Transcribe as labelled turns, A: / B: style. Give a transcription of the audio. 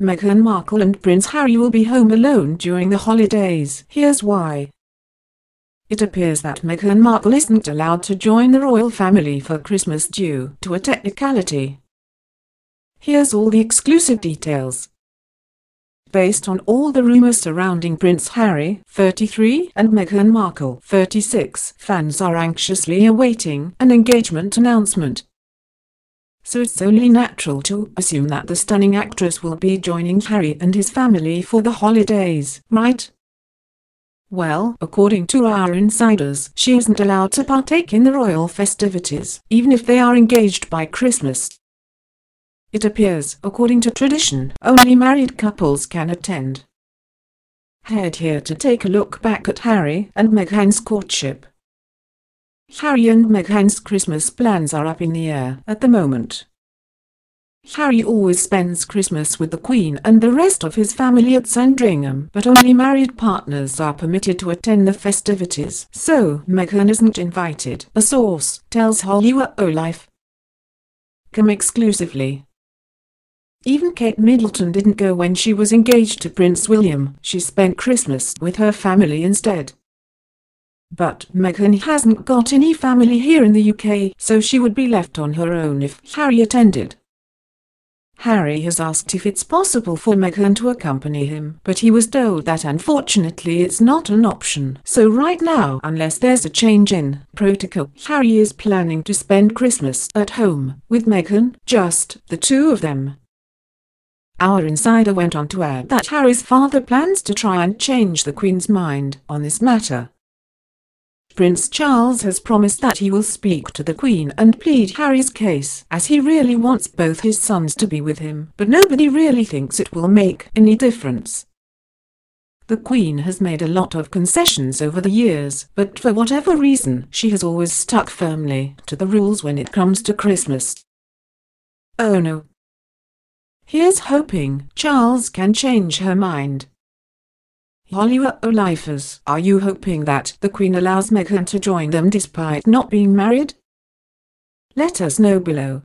A: Meghan Markle and Prince Harry will be home alone during the holidays. Here's why. It appears that Meghan Markle isn't allowed to join the royal family for Christmas due to a technicality. Here's all the exclusive details. Based on all the rumors surrounding Prince Harry, 33, and Meghan Markle, 36, fans are anxiously awaiting an engagement announcement so it's only natural to assume that the stunning actress will be joining Harry and his family for the holidays, right? Well, according to our insiders, she isn't allowed to partake in the royal festivities, even if they are engaged by Christmas. It appears, according to tradition, only married couples can attend. Head here to take a look back at Harry and Meghan's courtship. Harry and Meghan's Christmas plans are up in the air at the moment. Harry always spends Christmas with the Queen and the rest of his family at Sandringham, but only married partners are permitted to attend the festivities, so Meghan isn't invited, a source tells Hollywood Life. Come exclusively. Even Kate Middleton didn't go when she was engaged to Prince William, she spent Christmas with her family instead. But Meghan hasn't got any family here in the UK, so she would be left on her own if Harry attended. Harry has asked if it's possible for Meghan to accompany him, but he was told that unfortunately it's not an option. So right now, unless there's a change in protocol, Harry is planning to spend Christmas at home with Meghan, just the two of them. Our insider went on to add that Harry's father plans to try and change the Queen's mind on this matter. Prince Charles has promised that he will speak to the Queen and plead Harry's case, as he really wants both his sons to be with him, but nobody really thinks it will make any difference. The Queen has made a lot of concessions over the years, but for whatever reason, she has always stuck firmly to the rules when it comes to Christmas. Oh no. Here's hoping Charles can change her mind. Hollywood lifers, are you hoping that the Queen allows Meghan to join them despite not being married? Let us know below.